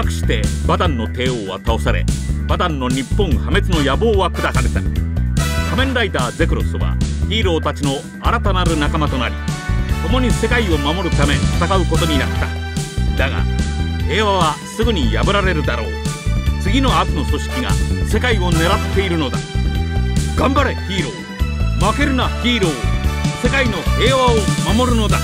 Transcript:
かくしてバダンの帝王は倒されバダンの日本破滅の野望は下された。仮面ライダーゼクロスはヒーローたちの新たなる仲間となり共に世界を守るため戦うことになった。だが平和はすぐに破られるだろう。次の悪の組織が世界を狙っているのだ。頑張れヒーロー。負けるなヒーロー。世界の平和を守るのだ。